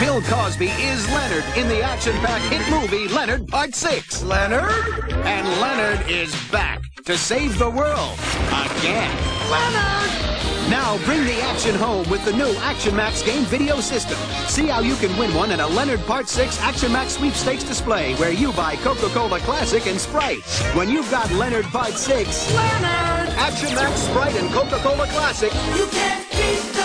Bill Cosby is Leonard in the action-packed hit movie Leonard Part 6. Leonard? And Leonard is back to save the world again. Leonard! Now bring the action home with the new Action Max game video system. See how you can win one in a Leonard Part 6 Action Max sweepstakes display where you buy Coca-Cola Classic and Sprite. When you've got Leonard Part 6, Leonard! Action Max Sprite and Coca-Cola Classic, You can't beat